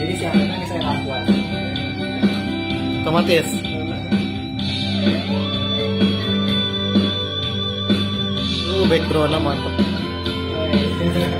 Jadi siapa yang saya? Otomatis. Uh, backgroundnya mantap. Iya, iya.